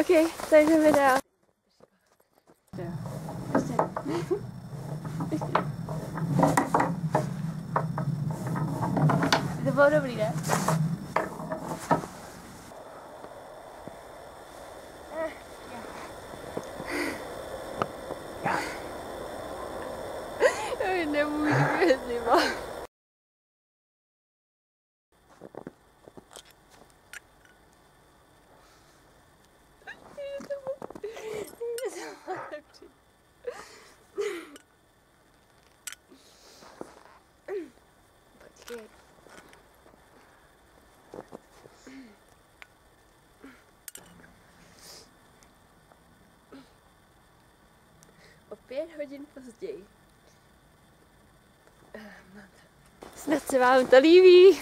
OK, tak jdeme dál. To bylo dobrý, ne? Nemůžu bez nima. Počkej. pět hodin později. Ehm, snad se vám to líbí.